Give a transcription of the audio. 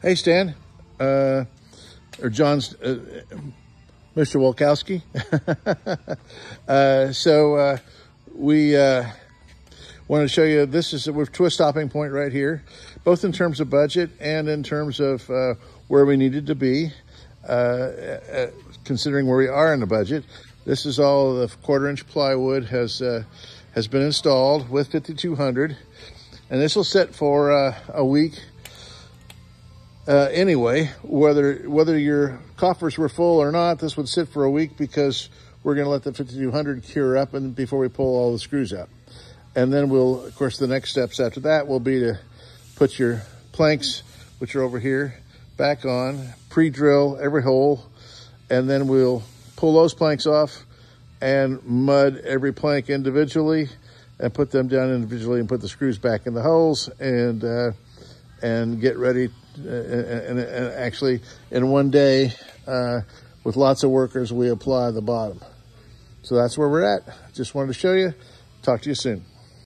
Hey, Stan, uh, or John's, uh, Mr. Wolkowski. uh, so uh, we uh, wanted to show you this is we're to a stopping point right here, both in terms of budget and in terms of uh, where we needed to be, considering where we are in the budget. This is all the quarter inch plywood has has been installed with 5200, and this will sit for a week uh, anyway, whether whether your coffers were full or not, this would sit for a week because we're going to let the 5200 cure up and before we pull all the screws out. And then we'll, of course, the next steps after that will be to put your planks, which are over here, back on, pre-drill every hole, and then we'll pull those planks off and mud every plank individually and put them down individually and put the screws back in the holes and uh, and get ready and, and, actually in one day uh, with lots of workers we apply the bottom. So that's where we're at. Just wanted to show you. Talk to you soon